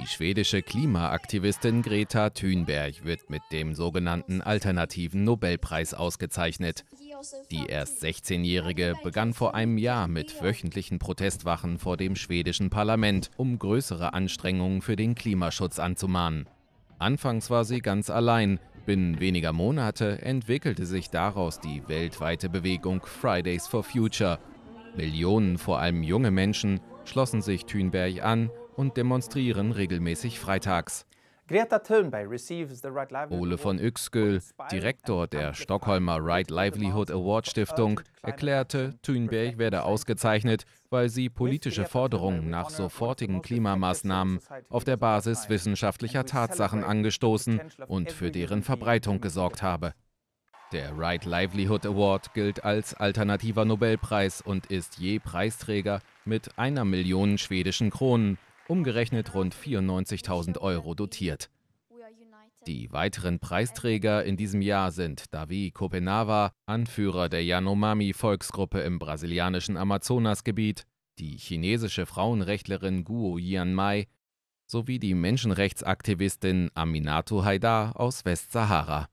Die schwedische Klimaaktivistin Greta Thunberg wird mit dem sogenannten alternativen Nobelpreis ausgezeichnet. Die erst 16-Jährige begann vor einem Jahr mit wöchentlichen Protestwachen vor dem schwedischen Parlament, um größere Anstrengungen für den Klimaschutz anzumahnen. Anfangs war sie ganz allein. Binnen weniger Monate entwickelte sich daraus die weltweite Bewegung Fridays for Future. Millionen, vor allem junge Menschen, schlossen sich Thunberg an und demonstrieren regelmäßig freitags. Ole von Yxkull, Direktor der Stockholmer Right Livelihood Award Stiftung, erklärte, Thunberg werde ausgezeichnet, weil sie politische Forderungen nach sofortigen Klimamaßnahmen auf der Basis wissenschaftlicher Tatsachen angestoßen und für deren Verbreitung gesorgt habe. Der Right Livelihood Award gilt als alternativer Nobelpreis und ist je Preisträger mit einer Million schwedischen Kronen, umgerechnet rund 94.000 Euro dotiert. Die weiteren Preisträger in diesem Jahr sind Davi Kopenawa, Anführer der Yanomami-Volksgruppe im brasilianischen Amazonasgebiet, die chinesische Frauenrechtlerin Guo Yianmai sowie die Menschenrechtsaktivistin Aminatou Haidar aus Westsahara.